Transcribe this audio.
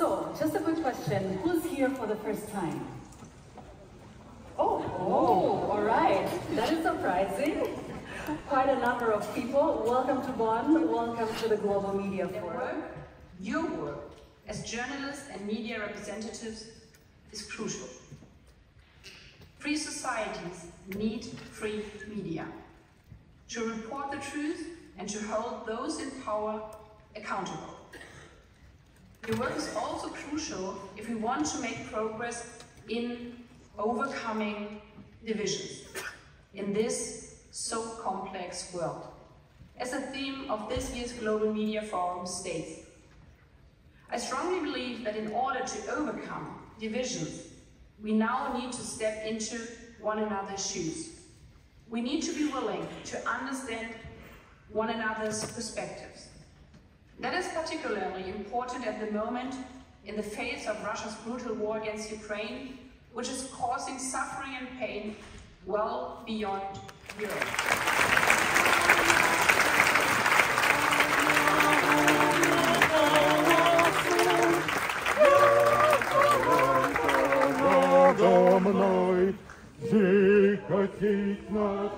So, just a quick question. Who's here for the first time? Oh, oh, all right. That is surprising. Quite a number of people. Welcome to Bonn. Welcome to the Global Media Forum. Your work as journalists and media representatives is crucial. Free societies need free media to report the truth and to hold those in power accountable. Your work is also crucial if we want to make progress in overcoming divisions in this so complex world. As the theme of this year's Global Media Forum states, I strongly believe that in order to overcome divisions, we now need to step into one another's shoes. We need to be willing to understand one another's perspectives. That is particularly important at the moment in the face of Russia's brutal war against Ukraine, which is causing suffering and pain well beyond Europe. надо мной, закатить на